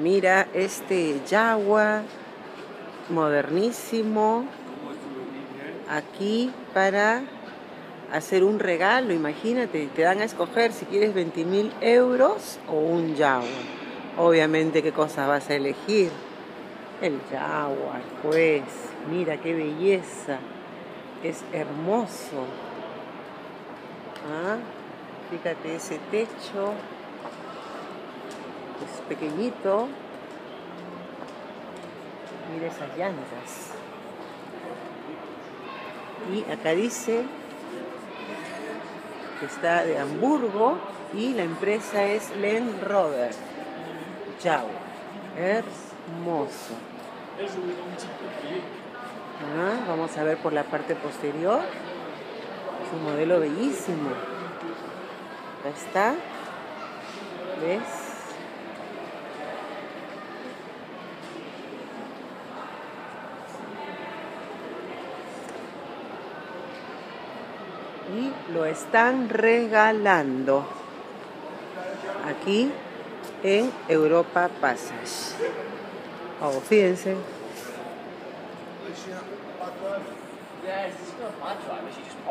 Mira este Jaguar modernísimo aquí para hacer un regalo, imagínate, te dan a escoger si quieres 20 mil euros o un Jaguar. Obviamente, ¿qué cosa vas a elegir? El Jaguar, pues, mira qué belleza, es hermoso. ¿Ah? Fíjate ese techo, es pequeñito. Mira esas llantas. Y acá dice que está de Hamburgo y la empresa es Land Rover. Chao. Hermoso. Ah, vamos a ver por la parte posterior. Es un modelo bellísimo. Acá está. ¿Ves? Y lo están regalando aquí en Europa Passage. Oh, fíjense.